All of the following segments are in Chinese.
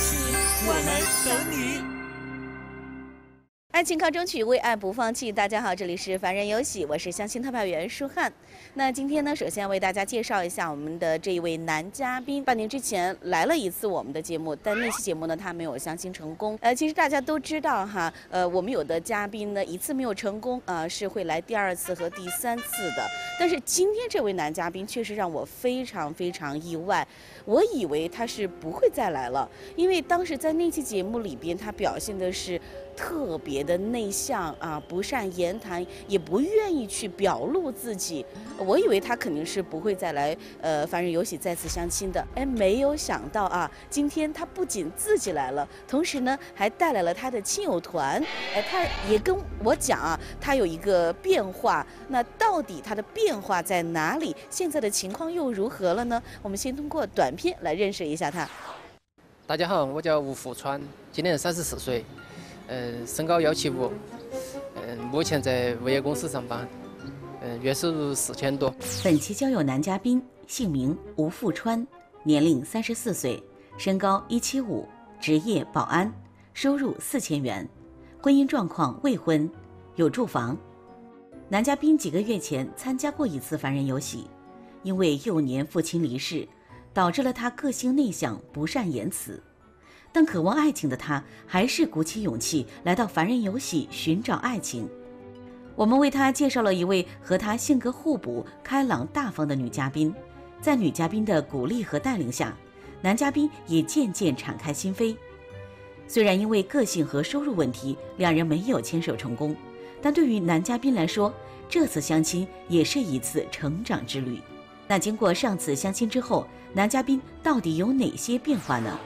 戏，我们等你。爱情靠争取，为爱不放弃。大家好，这里是凡人有喜，我是相亲特派员舒汉。那今天呢，首先为大家介绍一下我们的这一位男嘉宾。半年之前来了一次我们的节目，但那期节目呢，他没有相亲成功。呃，其实大家都知道哈，呃，我们有的嘉宾呢，一次没有成功，呃，是会来第二次和第三次的。但是今天这位男嘉宾确实让我非常非常意外，我以为他是不会再来了，因为当时在那期节目里边，他表现的是。特别的内向啊，不善言谈，也不愿意去表露自己。我以为他肯定是不会再来，呃，凡人游戏再次相亲的。哎，没有想到啊，今天他不仅自己来了，同时呢，还带来了他的亲友团。哎，他也跟我讲啊，他有一个变化。那到底他的变化在哪里？现在的情况又如何了呢？我们先通过短片来认识一下他。大家好，我叫吴富川，今年三十四岁。嗯，身高幺七五，嗯，目前在物业公司上班，嗯，月收入四千多。本期交友男嘉宾姓名吴富川，年龄三十四岁，身高一七五，职业保安，收入四千元，婚姻状况未婚，有住房。男嘉宾几个月前参加过一次凡人游戏，因为幼年父亲离世，导致了他个性内向，不善言辞。但渴望爱情的他，还是鼓起勇气来到凡人游戏寻找爱情。我们为他介绍了一位和他性格互补、开朗大方的女嘉宾。在女嘉宾的鼓励和带领下，男嘉宾也渐渐敞开心扉。虽然因为个性和收入问题，两人没有牵手成功，但对于男嘉宾来说，这次相亲也是一次成长之旅。那经过上次相亲之后，男嘉宾到底有哪些变化呢？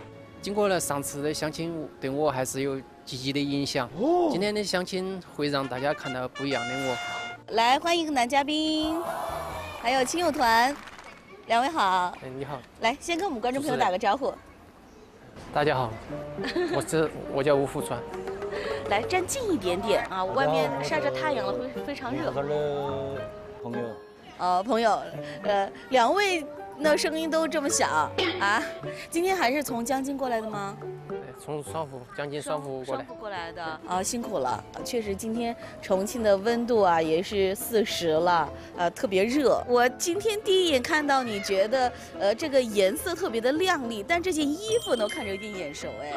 经过了上次的相亲，对我还是有积极的影响。今天的相亲会让大家看到不一样的我。来，欢迎男嘉宾，还有亲友团，两位好。哎，你好。来，先跟我们观众朋友打个招呼。大家好，我是我叫吴富川。来，站近一点点啊，外面晒着太阳了，会非常热。朋友。哦，朋友，呃，两位。那声音都这么小啊！今天还是从江津过来的吗？对，从双福，江津双福过来。过来的啊，辛苦了。确实，今天重庆的温度啊也是四十了，呃，特别热。我今天第一眼看到你觉得，呃，这个颜色特别的亮丽，但这件衣服呢，看着有点眼熟哎。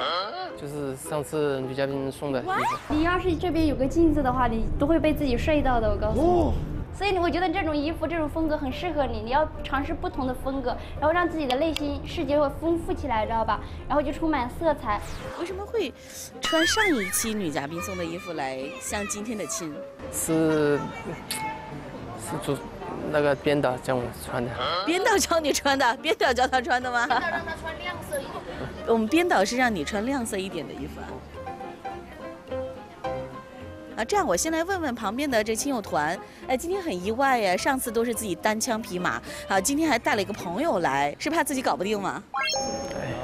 就是上次女嘉宾送的衣服。你要是这边有个镜子的话，你都会被自己睡到的，我告诉你。所以我觉得这种衣服、这种风格很适合你。你要尝试不同的风格，然后让自己的内心世界会丰富起来，知道吧？然后就充满色彩。为什么会穿上一期女嘉宾送的衣服来相今天的亲？是是主那个编导叫我穿的。编导教你穿的？编导教他穿的吗？编导让他穿亮色一点的。我们编导是让你穿亮色一点的衣服。啊，这样我先来问问旁边的这亲友团，哎，今天很意外呀，上次都是自己单枪匹马，啊，今天还带了一个朋友来，是怕自己搞不定吗？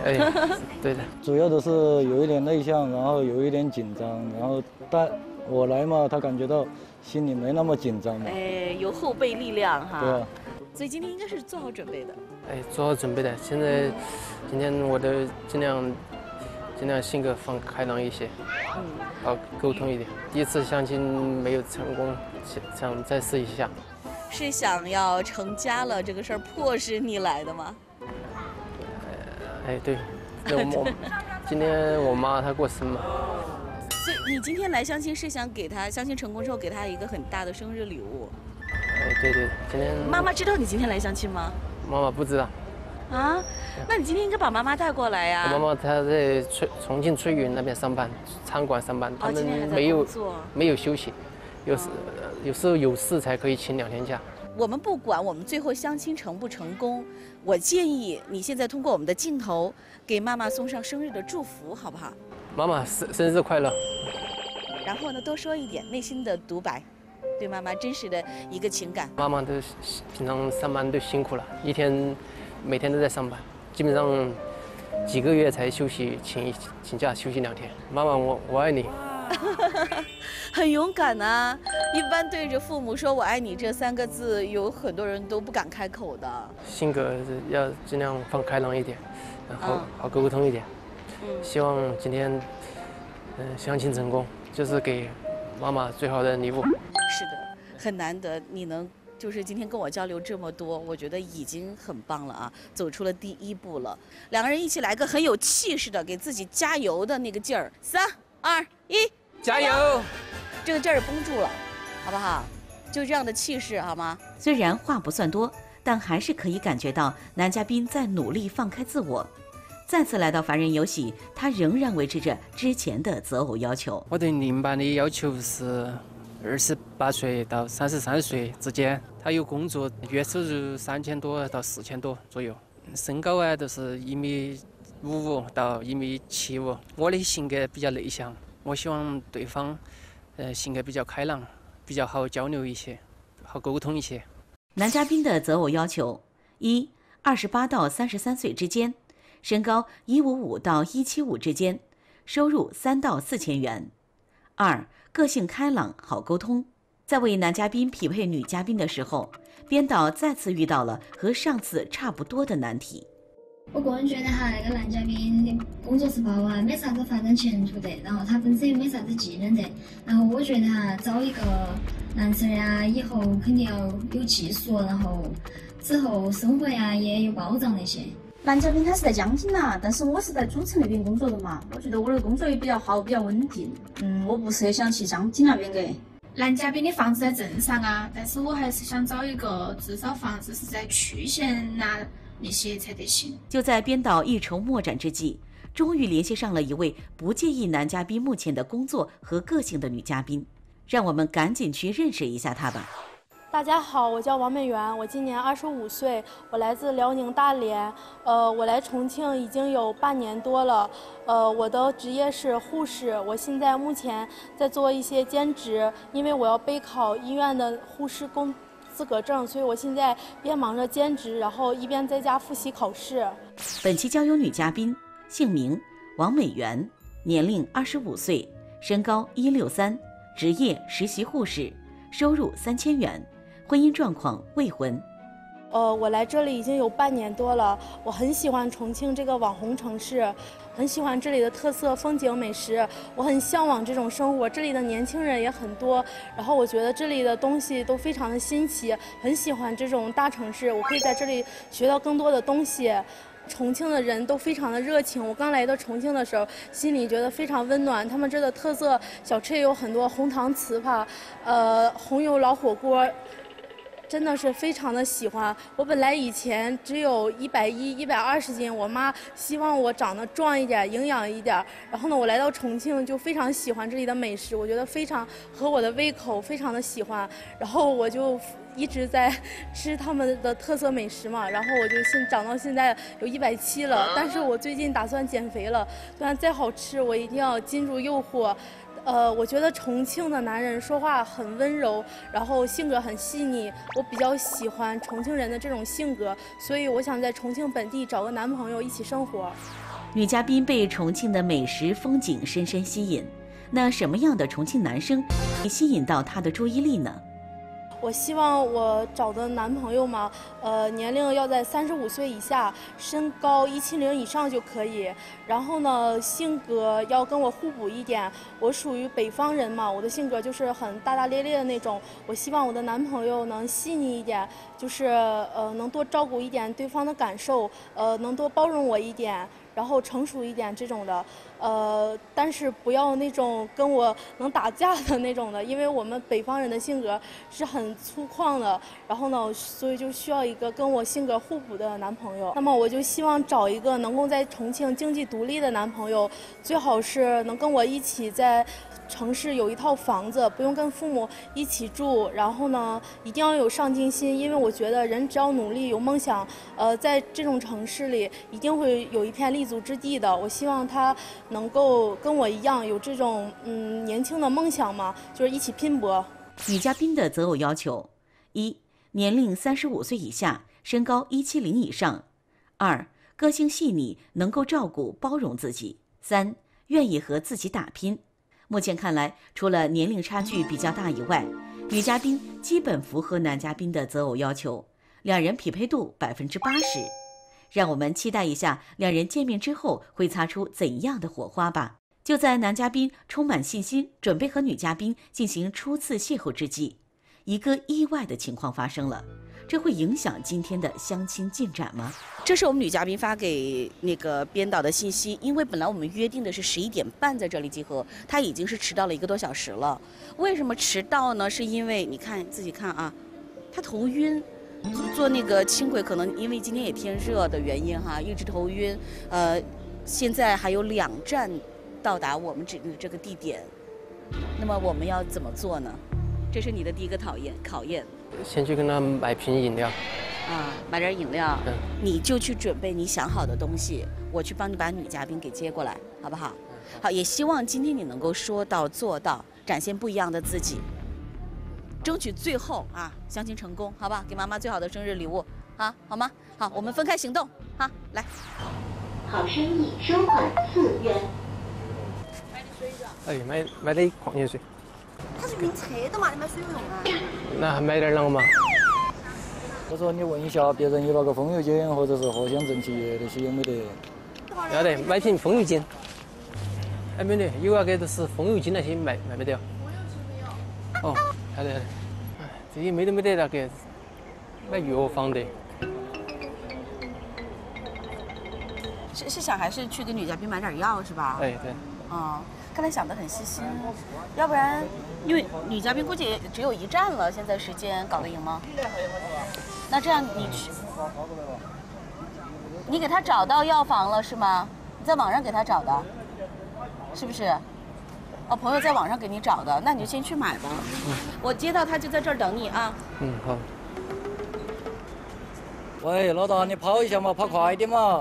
哎哎，对的，主要的是有一点内向，然后有一点紧张，然后带我来嘛，他感觉到心里没那么紧张嘛。哎，有后备力量哈。对啊。所以今天应该是做好准备的。哎，做好准备的，现在今天我都尽量。尽量性格放开朗一些，嗯，好沟通一点。第一次相亲没有成功，想再试一下。是想要成家了这个事儿迫使你来的吗？哎，对，我 今天我妈她过生嘛。所以你今天来相亲是想给她相亲成功之后给她一个很大的生日礼物？哎，对对，今天。妈妈知道你今天来相亲吗？妈妈不知道。啊，那你今天应该把妈妈带过来呀。我妈妈她在翠重庆翠云那边上班，餐馆上班，他们没有没有休息，有时有时候有事才可以请两天假。我们不管我们最后相亲成不成功，我建议你现在通过我们的镜头给妈妈送上生日的祝福，好不好？妈妈生生日快乐。然后呢，多说一点内心的独白，对妈妈真实的一个情感。妈妈都平常上班都辛苦了，一天。每天都在上班，基本上几个月才休息，请请假休息两天。妈妈，我我爱你。很勇敢呐！一般对着父母说我爱你这三个字，有很多人都不敢开口的。性格要尽量放开朗一点，然后好沟通一点。希望今天嗯相亲成功，就是给妈妈最好的礼物。是的，很难得你能就是今天跟我交流这么多，我觉得已经很棒了啊，走出了第一步了。两个人一起来个很有气势的，给自己加油的那个劲儿，三二一，加油！这个劲儿绷住了，好不好？就这样的气势，好吗？虽然话不算多，但还是可以感觉到男嘉宾在努力放开自我。再次来到凡人游戏，他仍然维持着之前的择偶要求。我对另一半的要求是二十八岁到三十三岁之间，他有工作，月收入三千多到四千多左右，身高啊都是一米五五到一米七五。我的性格比较内向，我希望对方，呃，性格比较开朗，比较好交流一些，好沟通一些。男嘉宾的择偶要求：一，二十八到三十三岁之间。身高一五五到一七五之间，收入三到四千元。二，个性开朗，好沟通。在为男嘉宾匹配女嘉宾的时候，编导再次遇到了和上次差不多的难题。我个人觉得哈，那个男嘉宾的工作是包啊，没啥子发展前途的，然后他本身也没啥子技能的，然后我觉得哈，找一个男生呀，以后肯定要有技术，然后之后生活呀也有保障那些。男嘉宾他是在江津呐，但是我是在主城那边工作的嘛。我觉得我的工作也比较好，比较稳定。嗯，我不是很想去江津那边的。男嘉宾的房子在镇上啊，但是我还是想找一个至少房子是在区县呐那些才得行。就在编导一筹莫展之际，终于联系上了一位不介意男嘉宾目前的工作和个性的女嘉宾，让我们赶紧去认识一下她吧。大家好，我叫王美媛，我今年二十五岁，我来自辽宁大连。呃，我来重庆已经有半年多了。呃，我的职业是护士，我现在目前在做一些兼职，因为我要备考医院的护士工资格证，所以我现在边忙着兼职，然后一边在家复习考试。本期交友女嘉宾，姓名王美媛，年龄二十五岁，身高一六三，职业实习护士，收入三千元。婚姻状况未婚，呃，我来这里已经有半年多了，我很喜欢重庆这个网红城市，很喜欢这里的特色风景美食，我很向往这种生活。这里的年轻人也很多，然后我觉得这里的东西都非常的新奇，很喜欢这种大城市，我可以在这里学到更多的东西。重庆的人都非常的热情，我刚来到重庆的时候，心里觉得非常温暖。他们这的特色小吃也有很多，红糖糍粑，呃，红油老火锅。真的是非常的喜欢。我本来以前只有一百一、一百二十斤，我妈希望我长得壮一点、营养一点。然后呢，我来到重庆就非常喜欢这里的美食，我觉得非常合我的胃口，非常的喜欢。然后我就一直在吃他们的特色美食嘛。然后我就现长到现在有一百七了，但是我最近打算减肥了。虽然再好吃，我一定要禁住诱惑。呃，我觉得重庆的男人说话很温柔，然后性格很细腻，我比较喜欢重庆人的这种性格，所以我想在重庆本地找个男朋友一起生活。女嘉宾被重庆的美食风景深深吸引，那什么样的重庆男生会吸引到她的注意力呢？我希望我找的男朋友嘛，呃，年龄要在三十五岁以下，身高一七零以上就可以。然后呢，性格要跟我互补一点。我属于北方人嘛，我的性格就是很大大咧咧的那种。我希望我的男朋友能细腻一点，就是呃，能多照顾一点对方的感受，呃，能多包容我一点。然后成熟一点这种的，呃，但是不要那种跟我能打架的那种的，因为我们北方人的性格是很粗犷的。然后呢，所以就需要一个跟我性格互补的男朋友。那么我就希望找一个能够在重庆经济独立的男朋友，最好是能跟我一起在。城市有一套房子，不用跟父母一起住，然后呢，一定要有上进心，因为我觉得人只要努力、有梦想，呃，在这种城市里一定会有一片立足之地的。我希望他能够跟我一样有这种嗯年轻的梦想嘛，就是一起拼搏。女嘉宾的择偶要求：一、年龄三十五岁以下，身高一七零以上；二、个性细腻，能够照顾包容自己；三、愿意和自己打拼。目前看来，除了年龄差距比较大以外，女嘉宾基本符合男嘉宾的择偶要求，两人匹配度百分之八十。让我们期待一下两人见面之后会擦出怎样的火花吧。就在男嘉宾充满信心，准备和女嘉宾进行初次邂逅之际，一个意外的情况发生了。这会影响今天的相亲进展吗？这是我们女嘉宾发给那个编导的信息，因为本来我们约定的是十一点半在这里集合，她已经是迟到了一个多小时了。为什么迟到呢？是因为你看自己看啊，她头晕，坐那个轻轨可能因为今天也天热的原因哈，一直头晕。呃，现在还有两站到达我们指定的这个地点，那么我们要怎么做呢？这是你的第一个讨厌考验。先去跟他买瓶饮料，啊，买点饮料，嗯，你就去准备你想好的东西，我去帮你把女嘉宾给接过来，好不好？好，也希望今天你能够说到做到，展现不一样的自己，争取最后啊相亲成功，好吧？给妈妈最好的生日礼物，啊，好吗？好，我们分开行动，啊，来。好生意收款四元。买点水哎，买买点矿泉水。他是晕车的嘛，你买水有用啊？那还买点啷个嘛？我说你问一下别人有那个风油精或者是藿香正气液那些有没得？要得，买瓶风油精。哎，美女，有那个就是风油精那些卖卖没得？哦，好的好的。哎，这些没得没得那个买药房的。是是想还是去给女嘉宾买点药是吧？哎对。哦。看来想的很细心，要不然，因为女嘉宾估计只有一站了，现在时间搞得赢吗？那这样你去，你给他找到药房了是吗？你在网上给他找的，是不是？哦，朋友在网上给你找的，那你就先去买吧。我接到他就在这儿等你啊。嗯，好。喂，老大，你跑一下嘛，跑快点嘛。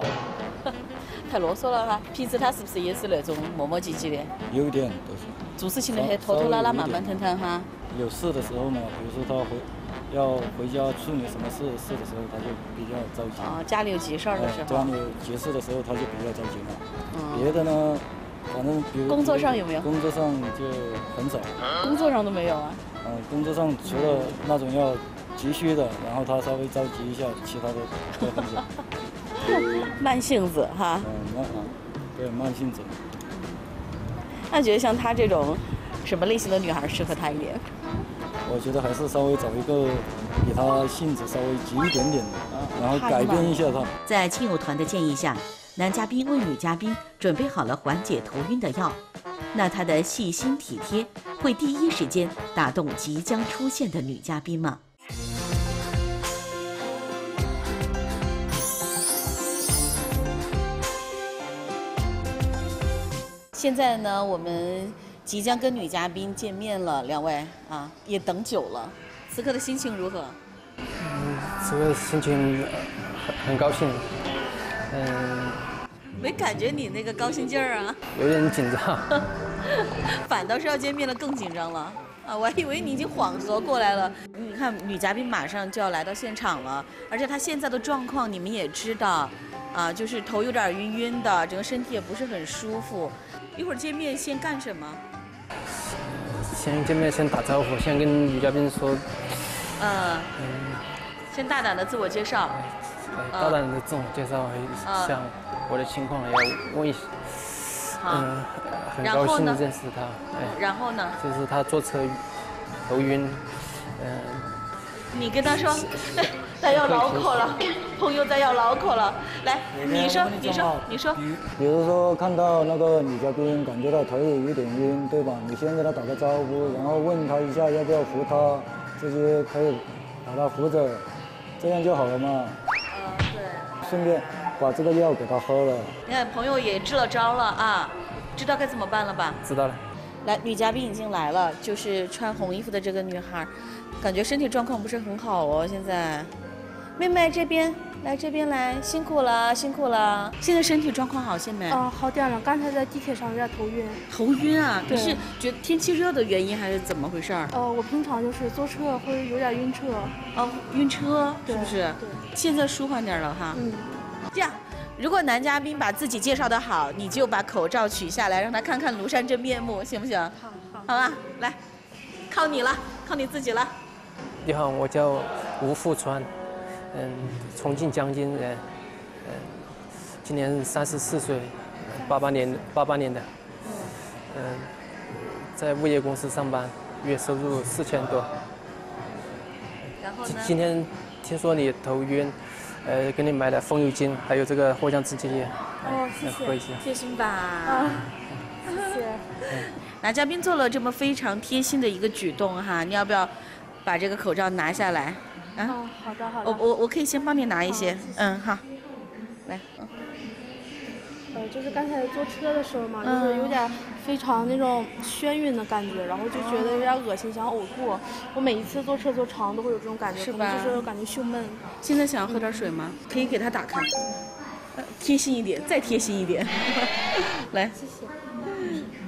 太啰嗦了哈！平时他是不是也是那种磨磨唧唧的？有点都是。做事情的很拖拖拉拉、慢慢腾腾哈。有事的时候嘛，比如说他回要回家处理什么事事的时候，他就比较着急。啊，家里有急事儿的时候。家里有急事的时候，他就比较着急嘛。嗯。别的呢，反正比如。工作上有没有？工作上就很少。工作上都没有啊？嗯，工作上除了那种要急需的，然后他稍微着急一下，其他的都很少。慢性子哈，嗯，慢啊，对，慢性子。那觉得像她这种，什么类型的女孩适合他一点？我觉得还是稍微找一个比她性子稍微急一点点的，然后改变一下她。在亲友团的建议下，男嘉宾为女嘉宾准备好了缓解头晕的药。那他的细心体贴，会第一时间打动即将出现的女嘉宾吗？现在呢，我们即将跟女嘉宾见面了，两位啊，也等久了，此刻的心情如何？嗯，此刻心情很很高兴，嗯。没感觉你那个高兴劲儿啊？有点紧张。反倒是要见面了更紧张了啊！我还以为你已经缓和过来了。你看，女嘉宾马上就要来到现场了，而且她现在的状况你们也知道，啊，就是头有点晕晕的，整个身体也不是很舒服。一会儿见面先干什么？先见面先打招呼，先跟女嘉宾说。嗯。先大胆的自我介绍。大胆的自我介绍，像我的情况要问一下。嗯，很高兴认识他。然后呢？就是他坐车头晕，嗯。你跟他说。再要脑壳了，朋友在要脑壳了。来，你说，你说，你说。比如说看到那个女嘉宾，感觉到头有点晕，对吧？你先跟她打个招呼，然后问她一下要不要扶她，这些可以把她扶着，这样就好了嘛。嗯，对。顺便把这个药给她喝了。你看，朋友也支了招了啊，知道该怎么办了吧？知道了。来，女嘉宾已经来了，就是穿红衣服的这个女孩，感觉身体状况不是很好哦，现在。妹妹这边来，这边来，辛苦了，辛苦了。现在身体状况好些没？哦，好点了。刚才在地铁上有点头晕。头晕啊？你是觉得天气热的原因，还是怎么回事？呃，我平常就是坐车会有点晕车。哦，晕车是不是？对。现在舒缓点了哈。嗯。这样，如果男嘉宾把自己介绍的好，你就把口罩取下来，让他看看庐山真面目，行不行？好好。好吧，来，靠你了，靠你自己了。你好，我叫吴富川。嗯，重庆江津人，嗯，今年三十四岁，八八年八八年的，嗯，在物业公司上班，月收入四千多。然后呢？今天听说你头晕，呃，给你买了风油精，还有这个藿香正气液，哦，谢喝一下。贴心吧？啊，谢谢。男嘉宾做了这么非常贴心的一个举动哈，你要不要把这个口罩拿下来？啊，好的好的。我我我可以先帮你拿一些，嗯好，来。呃，就是刚才坐车的时候嘛，就是有点非常那种眩晕的感觉，然后就觉得有点恶心，想呕吐。我每一次坐车坐长都会有这种感觉，是吧？就是感觉胸闷。现在想要喝点水吗？可以给他打开。贴心一点，再贴心一点。来，谢谢。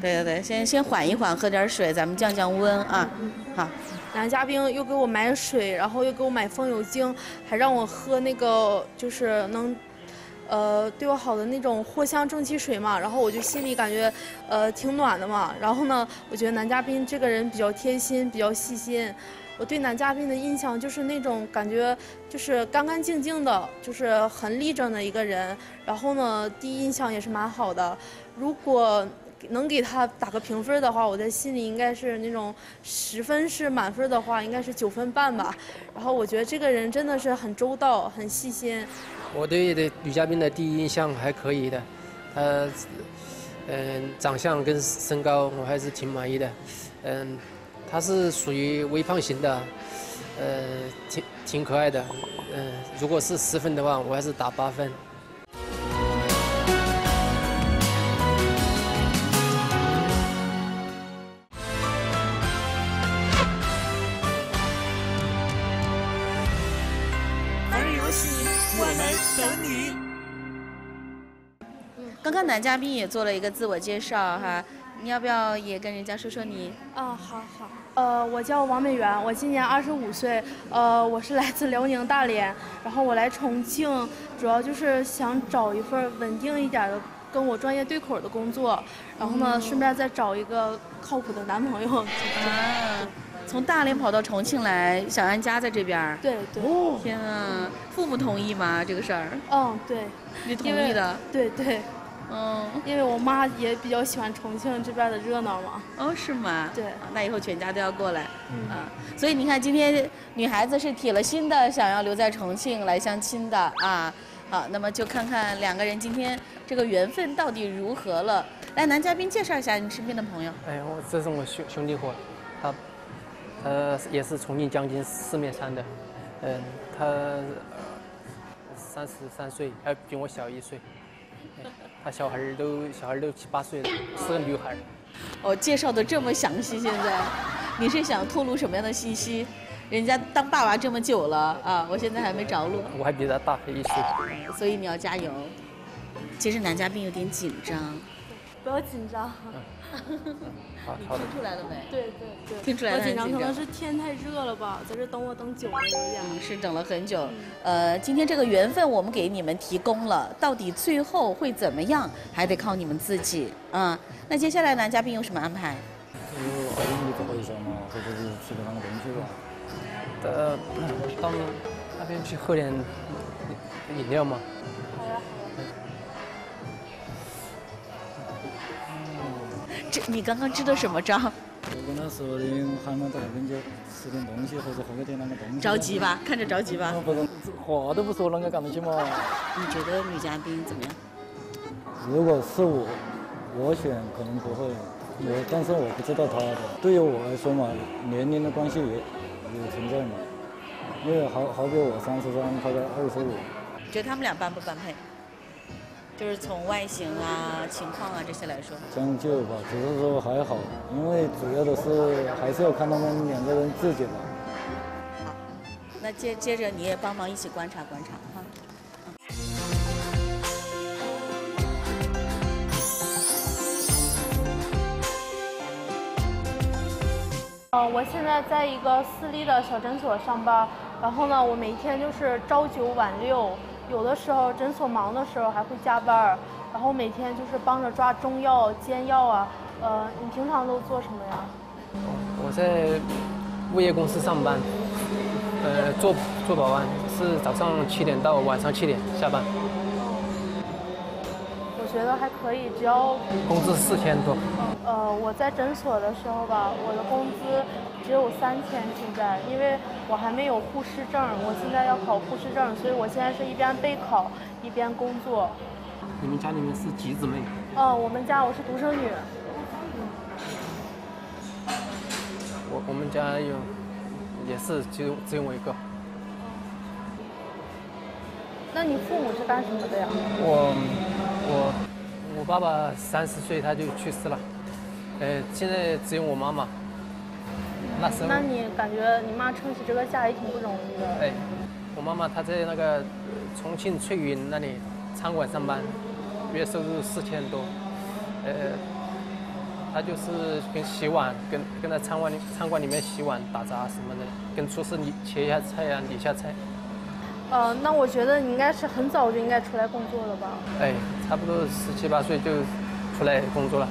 对对对，先先缓一缓，喝点水，咱们降降温啊。好，男嘉宾又给我买水，然后又给我买风油精，还让我喝那个就是能，呃，对我好的那种藿香正气水嘛。然后我就心里感觉，呃，挺暖的嘛。然后呢，我觉得男嘉宾这个人比较贴心，比较细心。我对男嘉宾的印象就是那种感觉，就是干干净净的，就是很立正的一个人。然后呢，第一印象也是蛮好的。如果能给他打个评分的话，我在心里应该是那种十分是满分的话，应该是九分半吧。然后我觉得这个人真的是很周到、很细心。我对的女嘉宾的第一印象还可以的，她嗯长相跟身高我还是挺满意的，嗯，她是属于微胖型的，呃，挺挺可爱的，嗯，如果是十分的话，我还是打八分。男嘉宾也做了一个自我介绍哈，你要不要也跟人家说说你？啊，好好。呃，我叫王美媛，我今年二十五岁，呃，我是来自辽宁大连，然后我来重庆，主要就是想找一份稳定一点的，跟我专业对口的工作，然后呢，顺便再找一个靠谱的男朋友。啊，从大连跑到重庆来，想安家在这边。对对。天啊，父母同意吗？这个事儿？嗯，对。你同意的？对对。嗯，因为我妈也比较喜欢重庆这边的热闹嘛。哦，是吗？对，那以后全家都要过来。嗯啊，所以你看，今天女孩子是铁了心的，想要留在重庆来相亲的啊。好，那么就看看两个人今天这个缘分到底如何了。来，男嘉宾介绍一下你身边的朋友。哎，我这是我兄兄弟伙，他呃也是重庆江津四面山的，嗯，他三十三岁，还比我小一岁。他小孩儿都小孩儿都七八岁了，是个女孩儿。哦，介绍的这么详细，现在你是想透露什么样的信息？人家当爸爸这么久了啊，我现在还没着落。我还比他大一岁，所以你要加油。其实男嘉宾有点紧张，不要紧张。好，好。听出来了没？对对对。听出来了。紧张可能是天太热了吧，在这等我等久了有点。是等了很久。呃，今天这个缘分我们给你们提供了，到底最后会怎么样，还得靠你们自己啊。那接下来男嘉宾有什么安排？就回你走一下嘛，或者是吃点那个东西吧。呃，到那边去喝点饮料嘛。这你刚刚支的什么招？我跟他说的，喊他到那边去吃点东西，或者喝点那个东西。着急吧？看着着急吧？不是，话都不说，啷个干得起嘛？你觉得女嘉宾怎么样？如果是我，我选可能不会，我但是我不知道他的。对于我来说嘛，年龄的关系也也存在嘛。因为好好比我三十三，他才二十五。觉得他们俩般不般配？就是从外形啊、情况啊这些来说，将就吧，只是说还好，因为主要的是还是要看他们两个人自己吧。好，那接接着你也帮忙一起观察观察哈。嗯，我现在在一个私立的小诊所上班，然后呢，我每天就是朝九晚六。有的时候诊所忙的时候还会加班然后每天就是帮着抓中药、煎药啊。呃，你平常都做什么呀？我在物业公司上班，呃，做做保安，是早上七点到晚上七点下班。我觉得还可以，只要工资四千多。呃，我在诊所的时候吧，我的工资只有三千，现在，因为我还没有护士证，我现在要考护士证，所以我现在是一边备考一边工作。你们家里面是几姊妹？哦，我们家我是独生女。我我们家有，也是只有只有我一个。那你父母是干什么的呀？我我我爸爸三十岁他就去世了，呃，现在只有我妈妈。那时候。那你感觉你妈撑起这个家也挺不容易的。哎，我妈妈她在那个重庆翠云那里餐馆上班，月收入四千多，呃，她就是跟洗碗，跟跟在餐馆里餐馆里面洗碗、打杂什么的，跟厨师理切一下菜呀、理下菜。呃，那我觉得你应该是很早就应该出来工作了吧？哎，差不多十七八岁就出来工作了。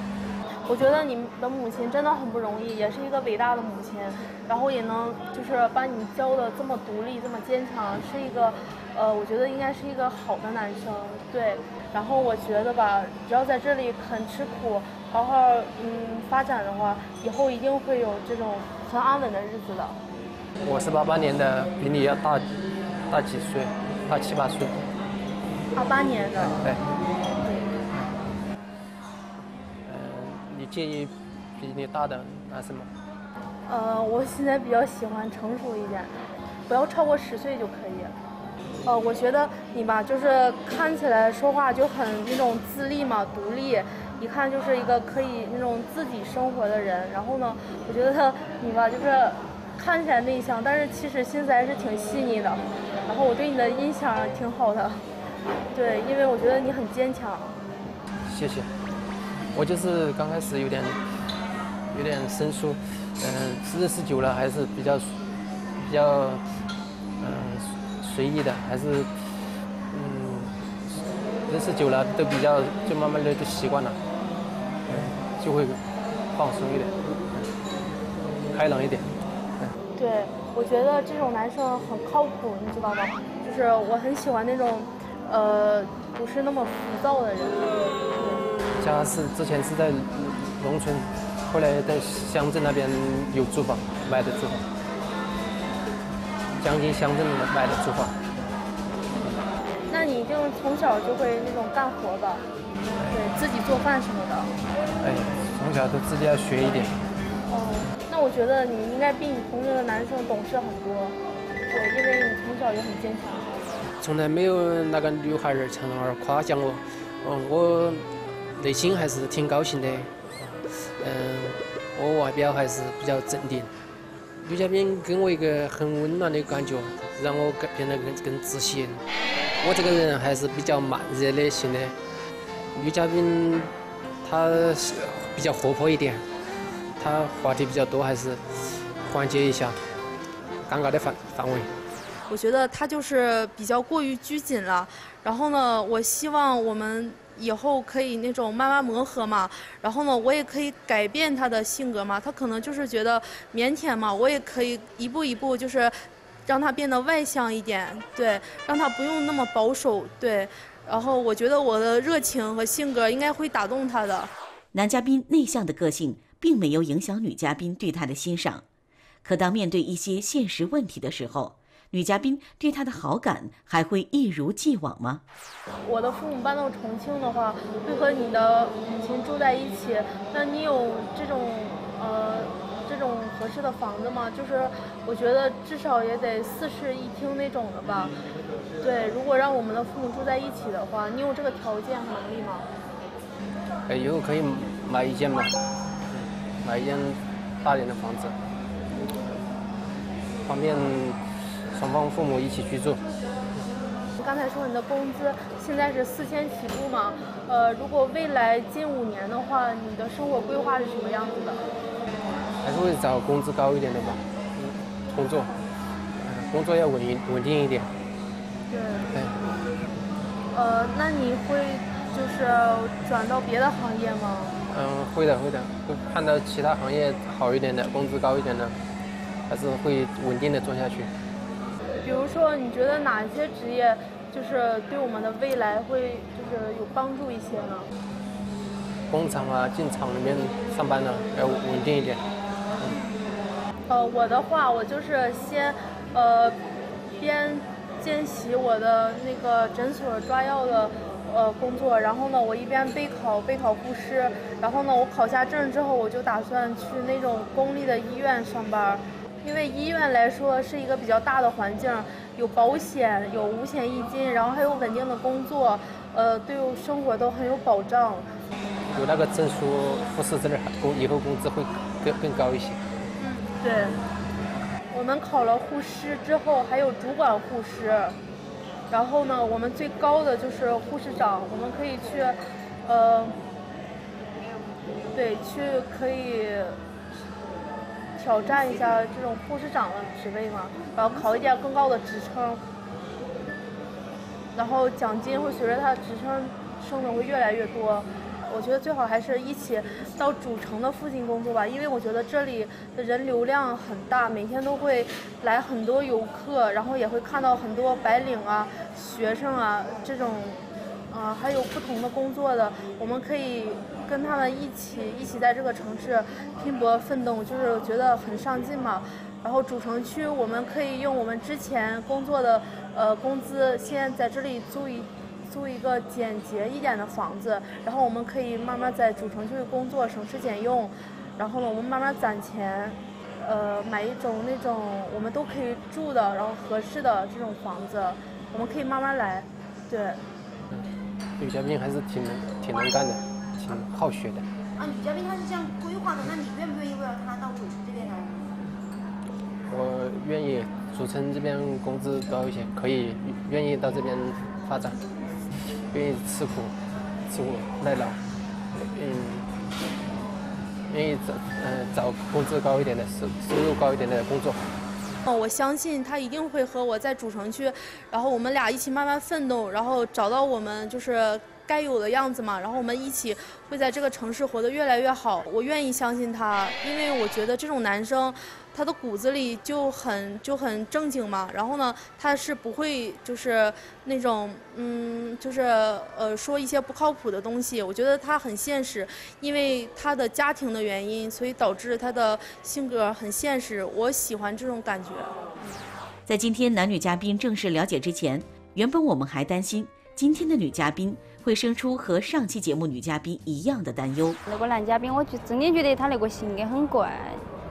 我觉得你的母亲真的很不容易，也是一个伟大的母亲，然后也能就是把你教的这么独立、这么坚强，是一个，呃，我觉得应该是一个好的男生。对，然后我觉得吧，只要在这里肯吃苦，好好嗯发展的话，以后一定会有这种很安稳的日子的。我是八八年的，比你要大。大几岁？大七八岁。八八年的。对。嗯，你介意比你大的男生吗？呃，我现在比较喜欢成熟一点，不要超过十岁就可以。呃，我觉得你吧，就是看起来说话就很那种自立嘛，独立，一看就是一个可以那种自己生活的人。然后呢，我觉得你吧，就是看起来内向，但是其实心思还是挺细腻的。然后我对你的印象挺好的，对，因为我觉得你很坚强。谢谢。我就是刚开始有点有点生疏，嗯，认识久了还是比较比较嗯随意的，还是嗯认识久了都比较就慢慢的就习惯了，嗯，就会放松一点，开朗一点。对。我觉得这种男生很靠谱，你知道吗？就是我很喜欢那种，呃，不是那么浮躁的人。家是之前是在农村，后来在乡镇那边有住房，买的住房，江津乡镇买的住房。那你一定从小就会那种干活吧？对自己做饭什么的。哎，从小都自己要学一点。哦。那我觉得你应该比你同龄的男生懂事很多，对，因为你从小也很坚强。从来没有那个女孩儿从那儿夸奖我，嗯，我内心还是挺高兴的。嗯，我外表还是比较镇定。女嘉宾给我一个很温暖的感觉，让我更变得更更自信。我这个人还是比较慢热的型的，女嘉宾她比较活泼一点。他话题比较多，还是缓解一下尴尬的范范围。我觉得他就是比较过于拘谨了。然后呢，我希望我们以后可以那种慢慢磨合嘛。然后呢，我也可以改变他的性格嘛。他可能就是觉得腼腆嘛，我也可以一步一步就是让他变得外向一点，对，让他不用那么保守，对。然后我觉得我的热情和性格应该会打动他的。男嘉宾内向的个性。并没有影响女嘉宾对他的欣赏，可当面对一些现实问题的时候，女嘉宾对他的好感还会一如既往吗？我的父母搬到重庆的话，会和你的母亲住在一起。那你有这种呃这种合适的房子吗？就是我觉得至少也得四室一厅那种的吧。对，如果让我们的父母住在一起的话，你有这个条件和能力吗？哎，以后可以买一间吗？买一间大点的房子，方便双方父母一起居住。你刚才说你的工资现在是四千起步嘛？呃，如果未来近五年的话，你的生活规划是什么样子的？还是会找工资高一点的吧，工作，工作要稳稳定一点。对。对。呃，那你会就是转到别的行业吗？嗯，会的，会的，会看到其他行业好一点的，工资高一点的，还是会稳定的做下去。比如说，你觉得哪些职业就是对我们的未来会就是有帮助一些呢？工厂啊，进厂里面上班呢，要稳定一点。呃，我的话，我就是先，呃，边见习我的那个诊所抓药的呃工作，然后呢，我一边备考备考护师，然后呢，我考下证之后，我就打算去那种公立的医院上班，因为医院来说是一个比较大的环境，有保险，有五险一金，然后还有稳定的工作，呃，对生活都很有保障。有那个证书，护士证，工以后工资会更更高一些。嗯对，我们考了护师之后，还有主管护师，然后呢，我们最高的就是护士长，我们可以去，呃，对，去可以挑战一下这种护士长的职位嘛，然后考一点更高的职称，然后奖金会随着他的职称升的会越来越多。我觉得最好还是一起到主城的附近工作吧，因为我觉得这里的人流量很大，每天都会来很多游客，然后也会看到很多白领啊、学生啊这种，啊还有不同的工作的，我们可以跟他们一起一起在这个城市拼搏奋斗，就是觉得很上进嘛。然后主城区我们可以用我们之前工作的呃工资，先在这里租一。租一个简洁一点的房子，然后我们可以慢慢在主城区工作，省吃俭用。然后呢，我们慢慢攒钱，呃，买一种那种我们都可以住的，然后合适的这种房子，我们可以慢慢来。对。嗯，女嘉宾还是挺能挺能干的，挺好学的。啊，女嘉宾她是这样规划的，那你愿不愿意为了她到主城这边来？我愿意，主城这边工资高一些，可以愿意到这边发展。愿意吃苦，吃苦耐劳，嗯，愿意找嗯找工资高一点的收收入高一点的工作。哦，我相信他一定会和我在主城区，然后我们俩一起慢慢奋斗，然后找到我们就是该有的样子嘛。然后我们一起会在这个城市活得越来越好。我愿意相信他，因为我觉得这种男生。他的骨子里就很就很正经嘛，然后呢，他是不会就是那种嗯，就是呃说一些不靠谱的东西。我觉得他很现实，因为他的家庭的原因，所以导致他的性格很现实。我喜欢这种感觉。在今天男女嘉宾正式了解之前，原本我们还担心今天的女嘉宾会生出和上期节目女嘉宾一样的担忧。那个男嘉宾，我就真的觉得他那个性格很怪。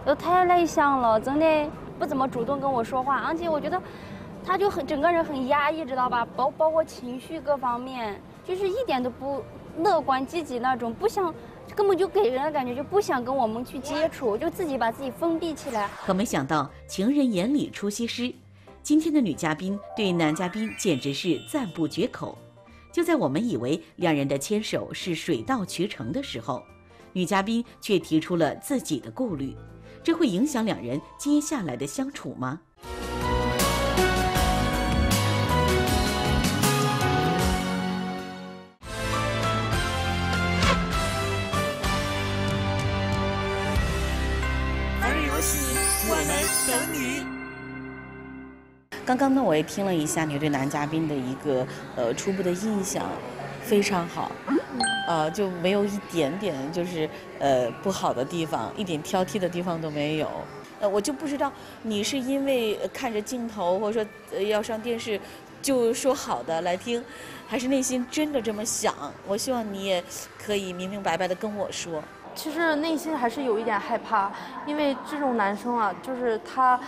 都太内向了，真的不怎么主动跟我说话，而且我觉得他就很整个人很压抑，知道吧？包包括情绪各方面，就是一点都不乐观积极那种，不想，根本就给人的感觉就不想跟我们去接触，就自己把自己封闭起来。可没想到，情人眼里出西施，今天的女嘉宾对男嘉宾简直是赞不绝口。就在我们以为两人的牵手是水到渠成的时候，女嘉宾却提出了自己的顾虑。这会影响两人接下来的相处吗？刚刚呢，我也听了一下你对男嘉宾的一个呃初步的印象，非常好。呃，就没有一点点就是呃不好的地方，一点挑剔的地方都没有。呃，我就不知道你是因为看着镜头或者说要上电视就说好的来听，还是内心真的这么想？我希望你也可以明明白白的跟我说。其实内心还是有一点害怕，因为这种男生啊，就是他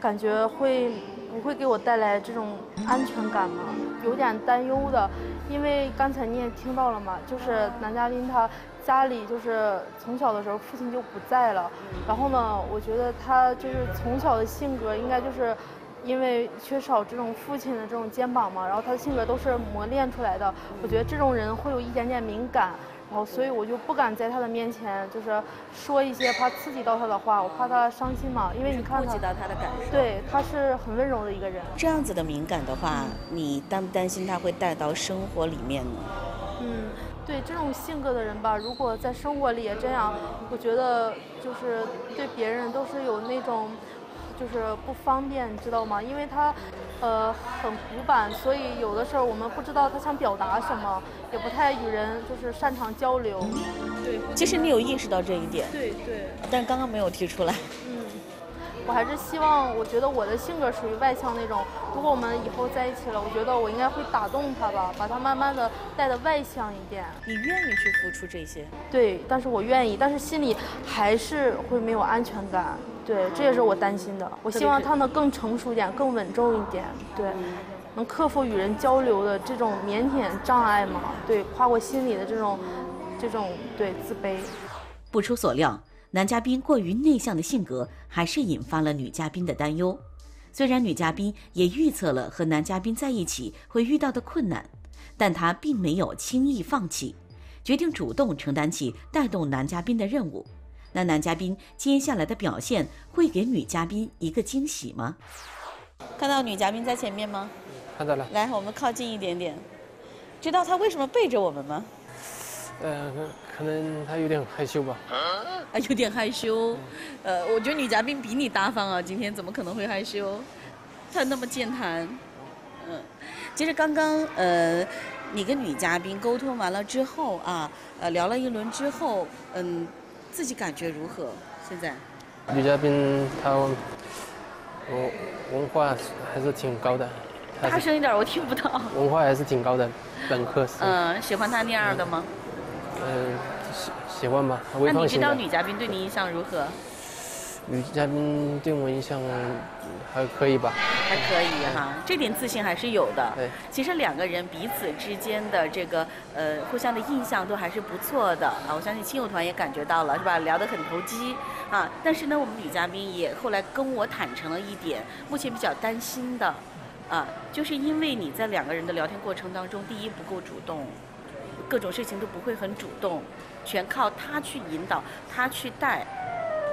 感觉会不会给我带来这种安全感吗？有点担忧的。因为刚才你也听到了嘛，就是男嘉宾他家里就是从小的时候父亲就不在了，然后呢，我觉得他就是从小的性格应该就是因为缺少这种父亲的这种肩膀嘛，然后他的性格都是磨练出来的。我觉得这种人会有一点点敏感。然后，所以我就不敢在他的面前，就是说一些怕刺激到他的话，我怕他伤心嘛。因为你看顾及到他的感受。对，他是很温柔的一个人。这样子的敏感的话，你担不担心他会带到生活里面呢？嗯，对，这种性格的人吧，如果在生活里也这样，我觉得就是对别人都是有那种，就是不方便，知道吗？因为他呃，很古板，所以有的时候我们不知道他想表达什么，也不太与人就是擅长交流。对，其实你有意识到这一点，对对，但刚刚没有提出来。嗯，我还是希望，我觉得我的性格属于外向那种。如果我们以后在一起了，我觉得我应该会打动他吧，把他慢慢的带的外向一点。你愿意去付出这些？对，但是我愿意，但是心里还是会没有安全感。对，这也是我担心的。我希望他能更成熟一点，更稳重一点。对，能克服与人交流的这种腼腆障碍嘛？对，跨过心里的这种，这种对自卑。不出所料，男嘉宾过于内向的性格还是引发了女嘉宾的担忧。虽然女嘉宾也预测了和男嘉宾在一起会遇到的困难，但她并没有轻易放弃，决定主动承担起带动男嘉宾的任务。那男嘉宾接下来的表现会给女嘉宾一个惊喜吗？看到女嘉宾在前面吗？看到了。来，我们靠近一点点。知道她为什么背着我们吗？呃，可能她有点害羞吧。啊，有点害羞。呃，我觉得女嘉宾比你大方啊，今天怎么可能会害羞？她那么健谈。嗯，其实刚刚呃，你跟女嘉宾沟通完了之后啊，呃，聊了一轮之后，嗯。自己感觉如何？现在，女嘉宾她，文文化还是挺高的。大声一点，我听不到。文化还是挺高的，本科生。嗯，喜欢她那样的吗？嗯，喜喜欢吧。那你知道女嘉宾对你印象如何？女嘉宾对我印象还可以吧？还可以哈，这点自信还是有的。对，其实两个人彼此之间的这个呃互相的印象都还是不错的啊。我相信亲友团也感觉到了，是吧？聊得很投机啊。但是呢，我们女嘉宾也后来跟我坦诚了一点，目前比较担心的啊，就是因为你在两个人的聊天过程当中，第一不够主动，各种事情都不会很主动，全靠他去引导，他去带，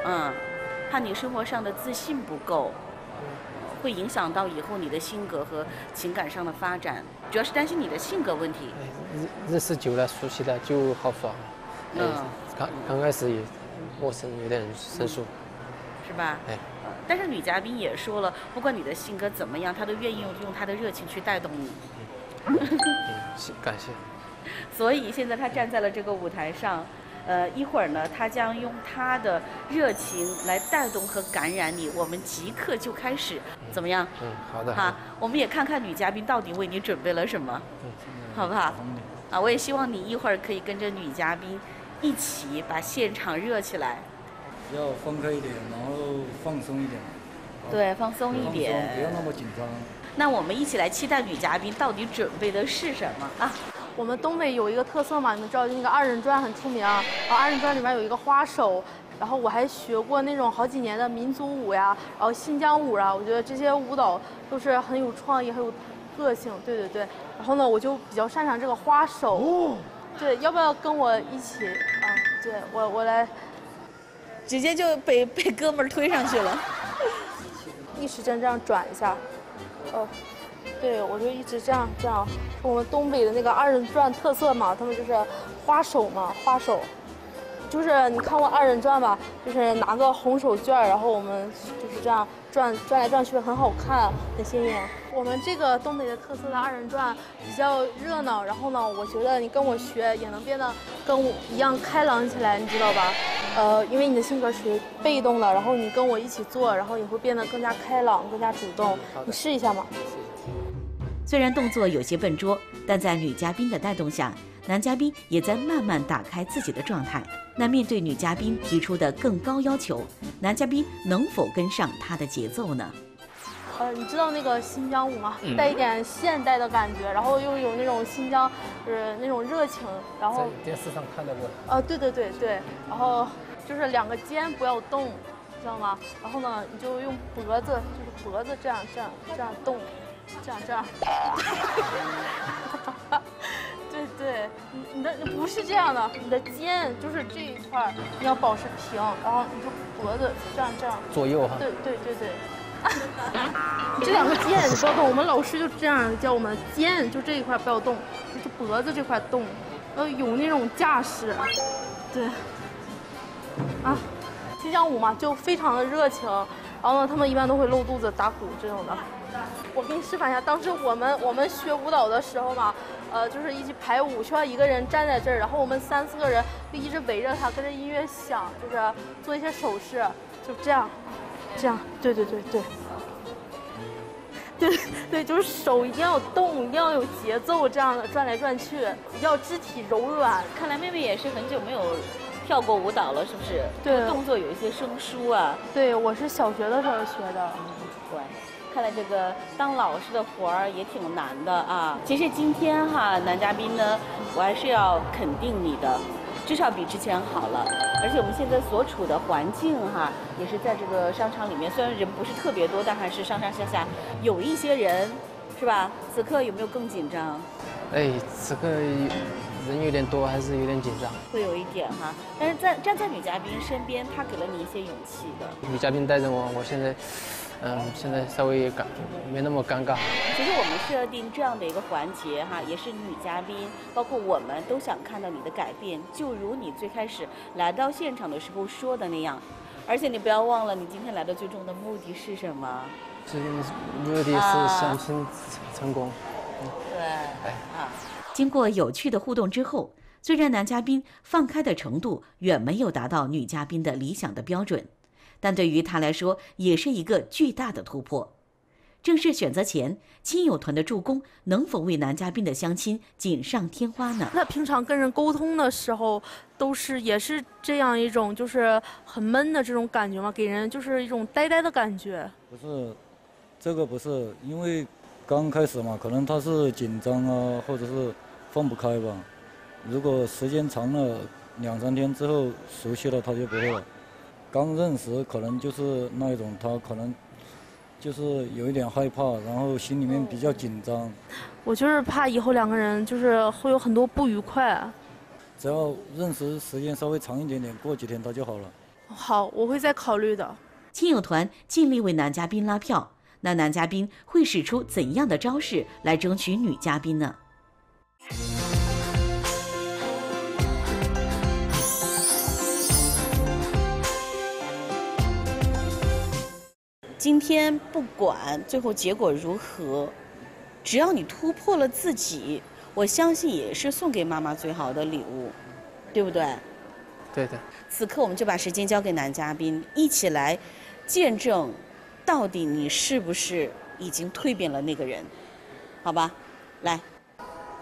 嗯。怕你生活上的自信不够，会影响到以后你的性格和情感上的发展，主要是担心你的性格问题。认认识久了，熟悉了就好耍。嗯。刚刚开始也陌生，有点生疏。是吧？哎。但是女嘉宾也说了，不管你的性格怎么样，她都愿意用用她的热情去带动你。嗯，感谢。所以现在她站在了这个舞台上。呃，一会儿呢，他将用他的热情来带动和感染你。我们即刻就开始，怎么样？嗯，好的。哈，我们也看看女嘉宾到底为你准备了什么，好不好？啊，我也希望你一会儿可以跟着女嘉宾一起把现场热起来。要放开一点，然后放松一点。对，放松一点，不要那么紧张。那我们一起来期待女嘉宾到底准备的是什么啊？我们东北有一个特色嘛，你们知道那个二人转很出名，然后二人转里面有一个花手，然后我还学过那种好几年的民族舞呀，然后新疆舞啊，我觉得这些舞蹈都是很有创意、很有个性。对对对，然后呢，我就比较擅长这个花手。对，要不要跟我一起啊？对我我来，直接就被 被哥们儿推上去了，逆时针这样转一下，哦。对，我就一直这样这样，我们东北的那个二人转特色嘛，他们就是花手嘛，花手，就是你看过二人转吧？就是拿个红手绢，然后我们就是这样转转来转去，很好看，很鲜艳。我们这个东北的特色的二人转比较热闹，然后呢，我觉得你跟我学也能变得跟我一样开朗起来，你知道吧？呃，因为你的性格属于被动的，然后你跟我一起做，然后也会变得更加开朗，更加主动。你试一下嘛。虽然动作有些笨拙，但在女嘉宾的带动下，男嘉宾也在慢慢打开自己的状态。那面对女嘉宾提出的更高要求，男嘉宾能否跟上她的节奏呢？呃，你知道那个新疆舞吗？带一点现代的感觉，然后又有那种新疆，就是那种热情。然后电视上看到过。呃，对对对对，然后就是两个肩不要动，知道吗？然后呢，你就用脖子，就是脖子这样这样这样动。这样这样，对对，你你的不是这样的，你的肩就是这一块你要保持平，然后你就脖子这样这样，左右哈，对对对对，你 这两个肩不要动，我们老师就这样教我们，肩就这一块不要动，就是脖子这块动，要有那种架势，对，啊，新疆舞嘛就非常的热情，然后呢他们一般都会露肚子打鼓这种的。我给你示范一下，当时我们我们学舞蹈的时候嘛，呃，就是一起排舞，需要一个人站在这儿，然后我们三四个人就一直围着他，跟着音乐响，就是做一些手势，就这样，这样，对对对对。对 对，就是手一定要动，一定要有节奏，这样的转来转去，要肢体柔软。看来妹妹也是很久没有跳过舞蹈了，是不是？对，动作有一些生疏啊。对，我是小学的时候学的。乖，看来这个当老师的活儿也挺难的啊。其实今天哈，男嘉宾呢，我还是要肯定你的。至少比之前好了，而且我们现在所处的环境哈，也是在这个商场里面，虽然人不是特别多，但还是上上下下有一些人，是吧？此刻有没有更紧张？哎，此刻人有点多，还是有点紧张。会有一点哈，但是在站在女嘉宾身边，她给了你一些勇气的。女嘉宾带着我，我现在。嗯，现在稍微尴，没那么尴尬。其实我们设定这样的一个环节哈，也是女嘉宾，包括我们都想看到你的改变，就如你最开始来到现场的时候说的那样。而且你不要忘了，你今天来的最终的目的是什么？最终目的是相亲成功。对。啊。经过有趣的互动之后，虽然男嘉宾放开的程度远没有达到女嘉宾的理想的标准。但对于他来说，也是一个巨大的突破。正式选择前，亲友团的助攻能否为男嘉宾的相亲锦上添花呢？那平常跟人沟通的时候，都是也是这样一种，就是很闷的这种感觉吗？给人就是一种呆呆的感觉。不是，这个不是，因为刚开始嘛，可能他是紧张啊，或者是放不开吧。如果时间长了，两三天之后熟悉了，他就不会了。刚认识可能就是那一种，他可能就是有一点害怕，然后心里面比较紧张。我就是怕以后两个人就是会有很多不愉快。只要认识时间稍微长一点点，过几天他就好了。好，我会再考虑的。亲友团尽力为男嘉宾拉票，那男嘉宾会使出怎样的招式来争取女嘉宾呢？今天不管最后结果如何，只要你突破了自己，我相信也是送给妈妈最好的礼物，对不对？对的。此刻我们就把时间交给男嘉宾，一起来见证，到底你是不是已经蜕变了那个人？好吧，来。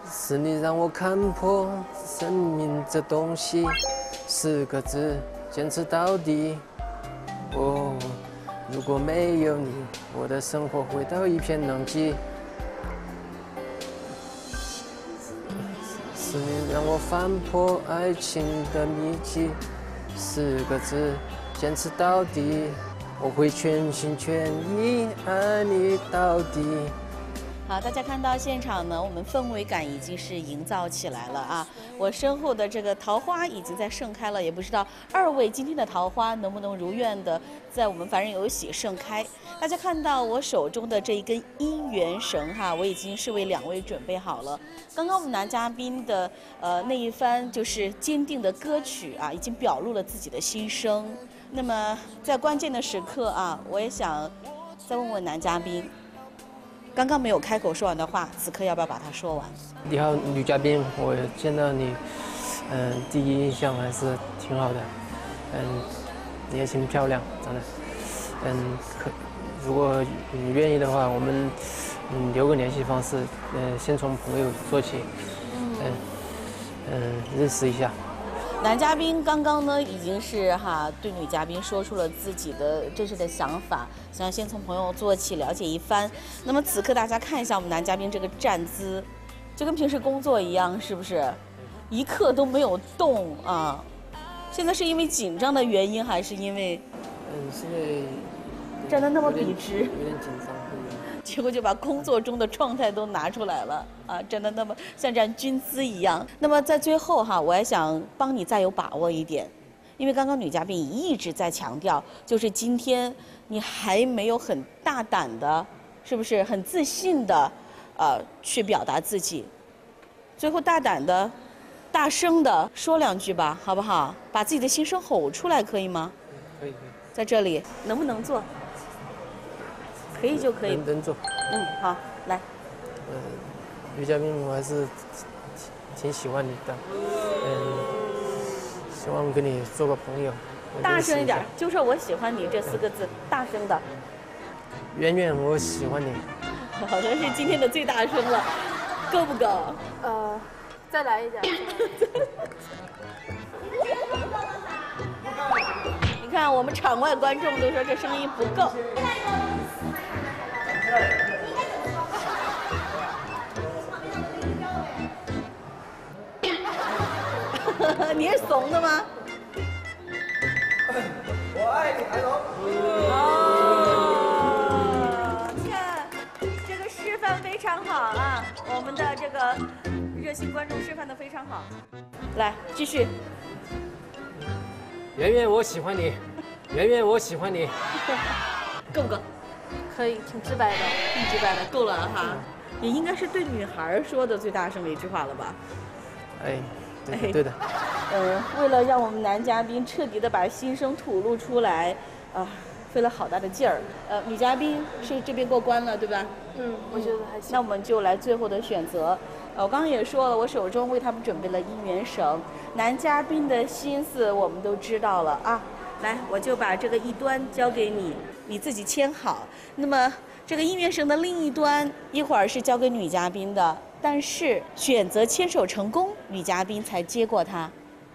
是你让我看破生命这东西，四个字，坚持到底。哦。如果没有你，我的生活回到一片狼藉。是你让我翻破爱情的秘籍，四个字，坚持到底，我会全心全意爱你到底。好，大家看到现场呢，我们氛围感已经是营造起来了啊！我身后的这个桃花已经在盛开了，也不知道二位今天的桃花能不能如愿的在我们凡人有喜盛开。大家看到我手中的这一根姻缘绳哈，我已经是为两位准备好了。刚刚我们男嘉宾的呃那一番就是坚定的歌曲啊，已经表露了自己的心声。那么在关键的时刻啊，我也想再问问男嘉宾。刚刚没有开口说完的话，此刻要不要把它说完？你好，女嘉宾，我见到你，嗯，第一印象还是挺好的，嗯，年轻漂亮，长得，嗯，可，如果你愿意的话，我们嗯留个联系方式，嗯，先从朋友做起，嗯，嗯，认识一下。男嘉宾刚刚呢，已经是哈对女嘉宾说出了自己的真实的想法，想要先从朋友做起，了解一番。那么此刻大家看一下我们男嘉宾这个站姿，就跟平时工作一样，是不是？一刻都没有动啊！现在是因为紧张的原因，还是因为？嗯，是因为站得那么笔直。有点紧张。结果就把工作中的状态都拿出来了啊，真的那么像站军姿一样。那么在最后哈，我还想帮你再有把握一点，因为刚刚女嘉宾一直在强调，就是今天你还没有很大胆的，是不是很自信的，呃，去表达自己。最后大胆的、大声的说两句吧，好不好？把自己的心声吼出来，可以吗？可以可以。在这里能不能做？可以就可以。能能做。嗯，好，来。嗯，女嘉宾，我还是挺挺喜欢你的。嗯，希望跟你做个朋友。大声一点，就说我喜欢你这四个字，大声的。圆圆，我喜欢你。好像是今天的最大声了，够不够？呃，再来一点。你看，我们场外观众都说这声音不够。你是怂的吗？我爱你，海龙。哦，你看，这个示范非常好啊！我们的这个热心观众示范的非常好。来，继续。圆圆，我喜欢你。圆圆，我喜欢你。够不够？可以，挺直白的，挺直白的，够了哈。也应该是对女孩说的最大声的一句话了吧？哎。对对的，呃，为了让我们男嘉宾彻底的把心声吐露出来，啊，费了好大的劲儿。呃，女嘉宾是这边过关了，对吧？嗯，我觉得还行。那我们就来最后的选择。呃，我刚刚也说了，我手中为他们准备了姻缘绳。男嘉宾的心思我们都知道了啊，来，我就把这个一端交给你，你自己牵好。那么这个姻缘绳的另一端，一会儿是交给女嘉宾的。但是选择牵手成功，女嘉宾才接过它，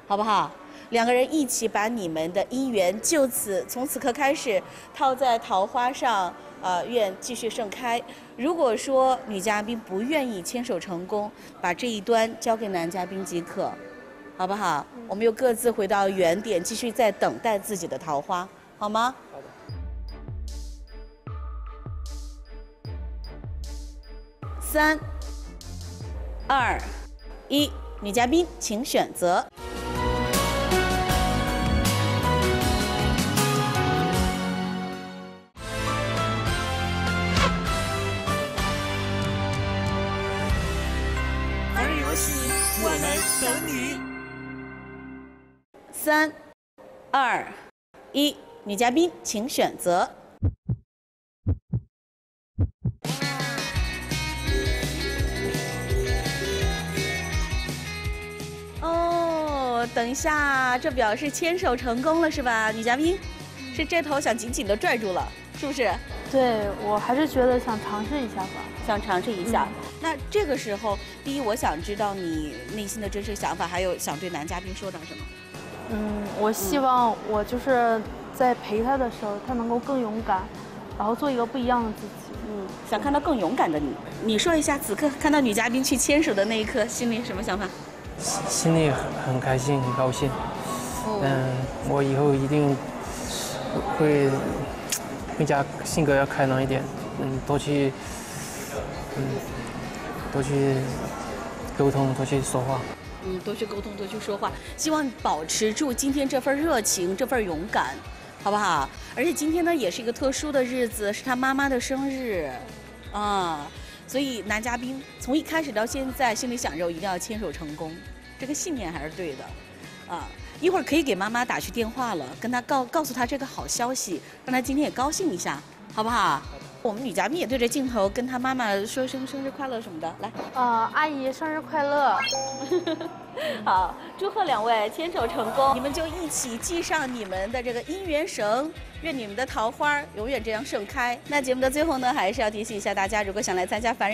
好不好？两个人一起把你们的姻缘就此从此刻开始套在桃花上，呃，愿继续盛开。如果说女嘉宾不愿意牵手成功，把这一端交给男嘉宾即可，好不好？我们又各自回到原点，继续在等待自己的桃花，好吗？三。二，一，女嘉宾请选择。玩游戏，我们等你。三，二，一，女嘉宾请选择。等一下，这表示牵手成功了是吧？女嘉宾，是这头想紧紧的拽住了，是不是？对，我还是觉得想尝试一下吧，想尝试一下。那这个时候，第一，我想知道你内心的真实想法，还有想对男嘉宾说点什么。嗯，我希望我就是在陪他的时候，他能够更勇敢，然后做一个不一样的自己。嗯，想看到更勇敢的你。你说一下，此刻看到女嘉宾去牵手的那一刻，心里什么想法？心里很很开心，很高兴。嗯，我以后一定会更加性格要开朗一点。嗯，多去嗯多去沟通，多去说话。嗯，多去沟通，多去说话。希望保持住今天这份热情，这份勇敢，好不好？而且今天呢，也是一个特殊的日子，是他妈妈的生日，啊。所以男嘉宾从一开始到现在心里想着我一定要牵手成功，这个信念还是对的，啊，一会儿可以给妈妈打去电话了，跟她告告诉她这个好消息，让她今天也高兴一下，好不好？我们女嘉宾也对着镜头跟她妈妈说声生日快乐什么的，来，啊，阿姨生日快乐，好，祝贺两位牵手成功，你们就一起系上你们的这个姻缘绳。愿你们的桃花永远这样盛开。那节目的最后呢，还是要提醒一下大家，如果想来参加凡人。